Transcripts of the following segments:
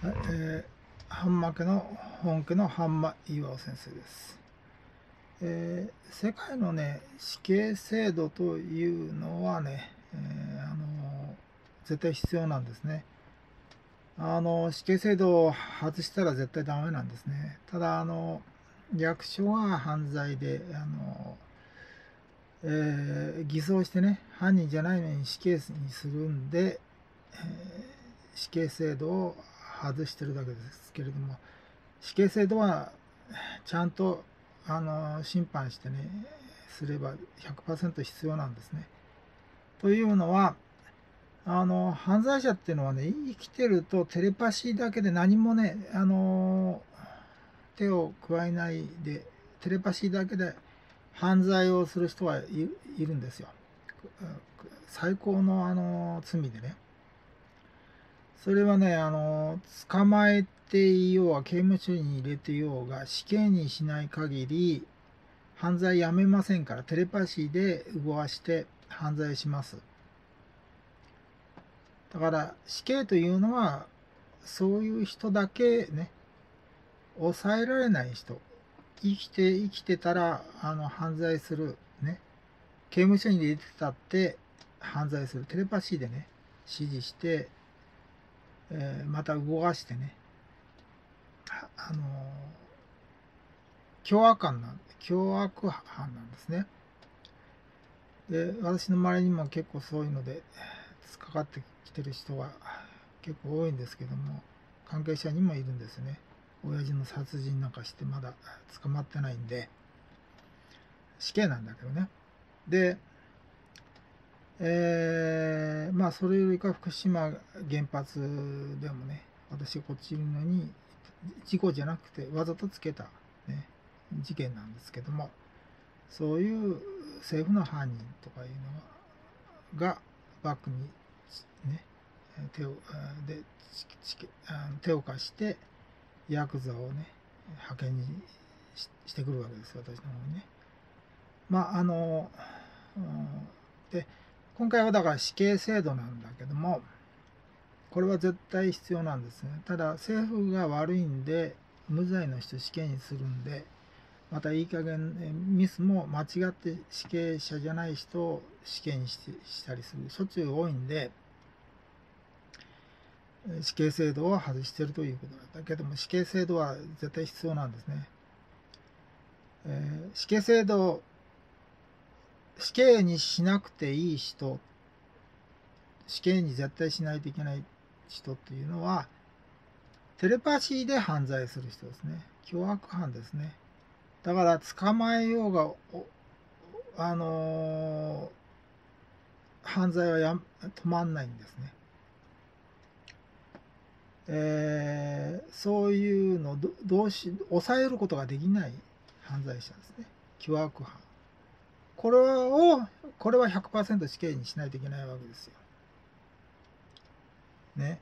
はい、えー、ハンマ家の本家のハンマ岩尾先生です。えー世界のね、死刑制度というのはね、えーあの絶対必要なんですね。あの死刑制度を外したら絶対ダメなんですね。ただ、あの役所が犯罪で、あのえー偽装してね、犯人じゃないのに死刑にするんで、えー死刑制度を外してるだけですけれども、死刑制度はちゃんとあの審判してね、すれば100%必要なんですね。というのは、あの犯罪者っていうのはね、生きてるとテレパシーだけで何もね、あの手を加えないで、テレパシーだけで犯罪をする人はいるんですよ。最高のあの罪でね。それはね、あの、捕まえていようが、刑務所に入れていようが、死刑にしない限り、犯罪やめませんから、テレパシーで動かして犯罪します。だから、死刑というのは、そういう人だけね、抑えられない人、生きて、生きてたら、あの、犯罪する、ね、刑務所に入れてたって、犯罪する。テレパシーでね、指示して、えーまた動かしてね、あのー凶悪犯なん、凶悪犯なんですね。で、私の周りにも結構そういうので、突っかかってきてる人が結構多いんですけども、関係者にもいるんですね。親父の殺人なんかしてまだ捕まってないんで、死刑なんだけどね。で、えーまあそれよりか福島原発でもね私こっちいるのに事故じゃなくてわざとつけた、ね、事件なんですけどもそういう政府の犯人とかいうのがバックにね手をでちち手を貸してヤクザをね派遣にししてくるわけです私の方にね。まああの、うんで今回はだから死刑制度なんだけども、これは絶対必要なんですね。ただ政府が悪いんで、無罪の人死刑にするんで、またいい加減ミスも間違って死刑者じゃない人を死刑にしたりする、しょっちゅう多いんで、死刑制度を外してるということだけども、死刑制度は絶対必要なんですね。えー死刑制度死刑にしなくていい人、死刑に絶対しないといけない人っていうのは、テレパシーで犯罪する人ですね。凶悪犯ですね。だから捕まえようが、あのー犯罪はや止まんないんですね。えーそういうのどどうし抑えることができない犯罪者ですね。凶悪犯。これを、これは100%死刑にしないといけないわけですよ。ね。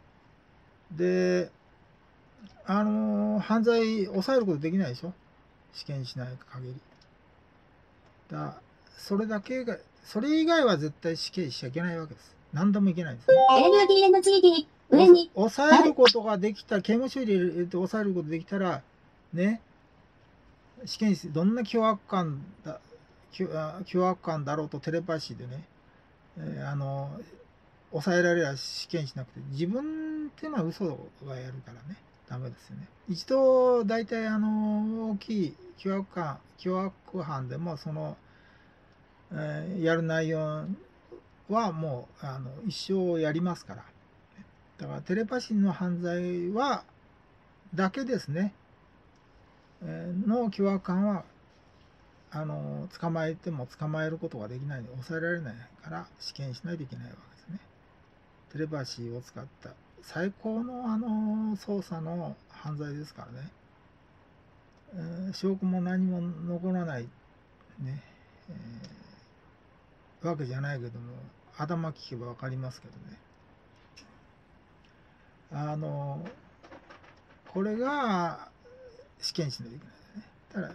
で、あのー犯罪抑えることできないでしょ？死刑にしない限り。だそれだけが、それ以外は絶対死刑しちゃいけないわけです。何でもいけないんですね。上にお抑えることができた、刑務所に入れて抑えることができたら、ね、死刑にすどんな凶悪犯だ、凶悪犯だろうとテレパシーでね、えーあの、抑えられりゃ死刑にしなくて、自分っていうのは嘘がやるからね、ダメですよね。一度、大体あの、大きい凶悪犯、凶悪犯でも、その、えーやる内容はもう、あの、一生やりますから。だからテレパシーの犯罪はだけですね、えーの凶悪犯はあの捕まえても捕まえることができない抑えられないから死刑にしないといけないわけですね。テレパシーを使った。最高のあの捜査の犯罪ですからね、えー証拠も何も残らないね、えーわけじゃないけども頭聞けば分かりますけどね。あのこれが試験しないといけないね。ただ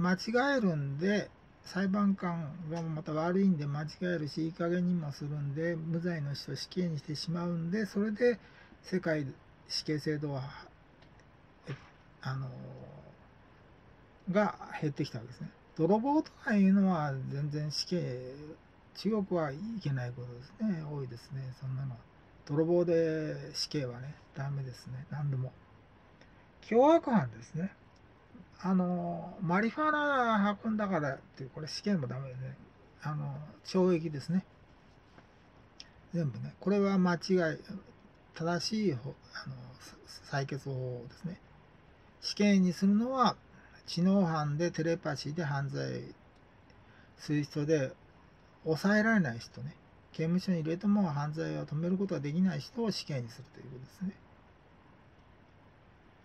間違えるんで裁判官がまた悪いんで間違えるしいい加減にもするんで無罪の人を死刑にしてしまうんでそれで世界死刑制度はあのが減ってきたわけですね。泥棒とかいうのは全然死刑中国はいけないことですね。多いですね。そんなの泥棒で死刑はねダメですね。何でも。凶悪犯ですね。あのマリファナ運んだからっていうこれ死刑もダメでね。あの懲役ですね。全部ね。これは間違い正しいあの採決方法ですね。死刑にするのは知能犯でテレパシーで犯罪する人で抑えられない人ね。刑務所に入れても犯罪を止めることができない人を死刑にするということですね。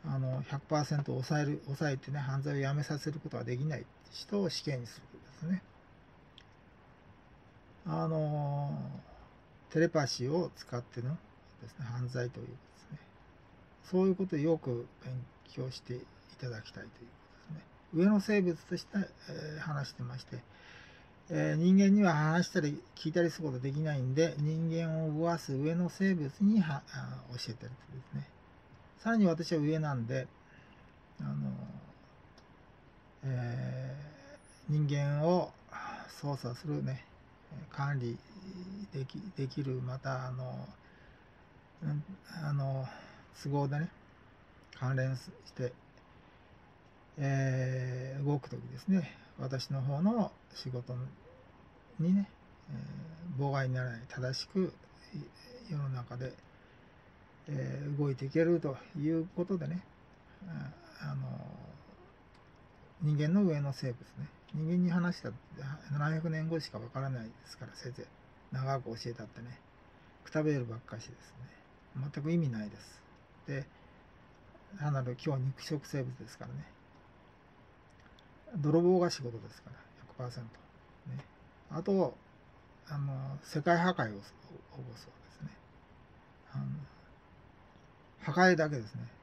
あの100%抑える抑えてね犯罪をやめさせることができない人を死刑にすることですね。あのテレパシーを使ってのですね犯罪というですね。そういうことをよく勉強していただきたいということですね。上の生物として、えー、話してまして、えー、人間には話したり聞いたりすることできないんで人間を動かす上の生物には教えてるとですねさらに私は上なんであの、えー、人間を操作するね管理できできるまたあのあの都合でね関連して、えー、動く時ですね私の方の仕事にね、えー、妨害にならない正しく世の中で、えー、動いていけるということでねあの人間の上の生物ね。人間に話した700年後しかわからないですからせいぜい長く教えたってね。くたべるばっかしですね。全く意味ないです。で単なる今日は肉食生物ですからね。泥棒が仕事ですから100%。ね、あとあの世界破壊を起こすわけですね。あの破壊だけですね。